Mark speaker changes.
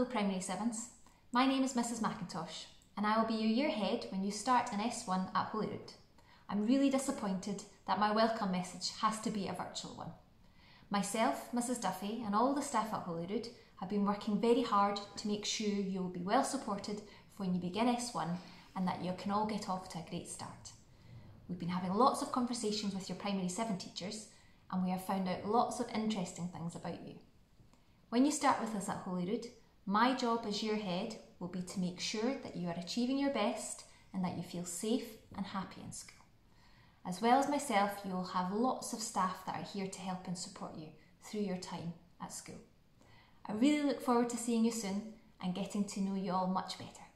Speaker 1: Hello Primary 7s, my name is Mrs McIntosh and I will be your year head when you start in S1 at Holy Rood. I'm really disappointed that my welcome message has to be a virtual one. Myself, Mrs Duffy and all the staff at Holy Rood have been working very hard to make sure you will be well supported when you begin S1 and that you can all get off to a great start. We've been having lots of conversations with your Primary 7 teachers and we have found out lots of interesting things about you. When you start with us at Holy Rood, my job as your head will be to make sure that you are achieving your best and that you feel safe and happy in school. As well as myself, you will have lots of staff that are here to help and support you through your time at school. I really look forward to seeing you soon and getting to know you all much better.